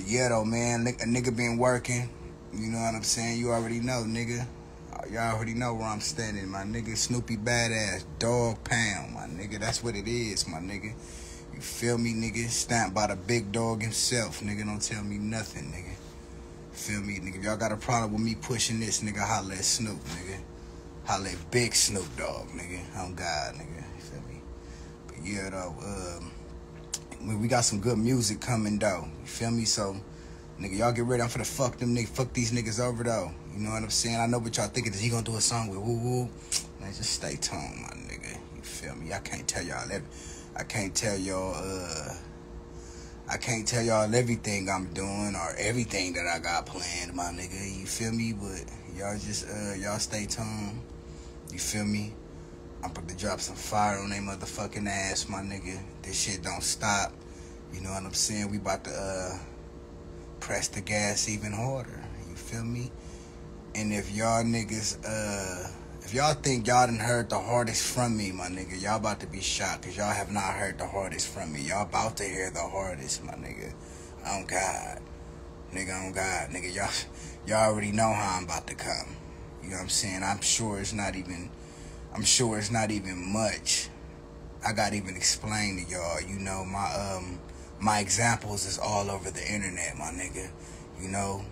But yeah, though, man, a nigga been working. You know what I'm saying? You already know, nigga. Uh, y'all already know where I'm standing, my nigga. Snoopy badass, Dogg Pound, my nigga. That's what it is, my nigga. You feel me, nigga? Stamped by the big dog himself, nigga. Don't tell me nothing, nigga. Feel me, nigga? Y'all got a problem with me pushing this, nigga, holla at Snoop, nigga. Holla at Big Snoop Dogg, nigga. I'm God, nigga. You feel me? But yeah, though, um, we got some good music coming, though. You feel me? So, nigga, y'all get ready. I'm finna fuck them niggas, fuck these niggas over, though. You know what I'm saying? I know what y'all thinking. Is he gonna do a song with woo woo? Man, just stay tuned, my nigga. You feel me? I can't tell y'all that. I can't tell y'all, uh, I can't tell y'all everything I'm doing or everything that I got planned, my nigga. You feel me? But y'all just uh y'all stay tuned. You feel me? I'm about to drop some fire on they motherfucking ass, my nigga. This shit don't stop. You know what I'm saying? We about to uh press the gas even harder. You feel me? And if y'all niggas uh if y'all think y'all done heard the hardest from me, my nigga, y'all about to be shocked because y'all have not heard the hardest from me. Y'all about to hear the hardest, my nigga. On God. Nigga, on God. Nigga, y'all, y'all already know how I'm about to come. You know what I'm saying? I'm sure it's not even, I'm sure it's not even much. I gotta even explain to y'all, you know, my, um, my examples is all over the internet, my nigga. You know,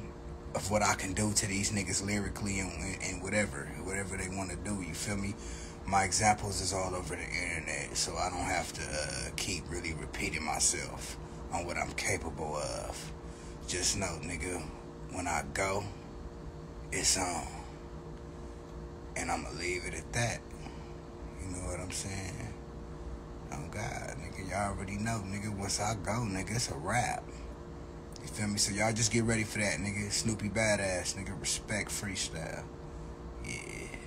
of what I can do to these niggas lyrically and, and whatever, whatever they want to do. You feel me? My examples is all over the internet, so I don't have to uh, keep really repeating myself on what I'm capable of. Just know, nigga, when I go, it's on. And I'ma leave it at that. You know what I'm saying? Oh God, nigga, y'all already know, nigga, once I go, nigga, it's a wrap. You feel me? So y'all just get ready for that, nigga. Snoopy Bad Azz, nigga. Respect freestyle. Yeah.